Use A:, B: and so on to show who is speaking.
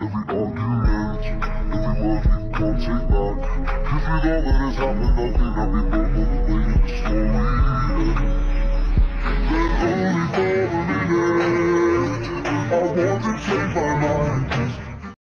A: every argument, every word we can't take back. Cause with all that has happened, I think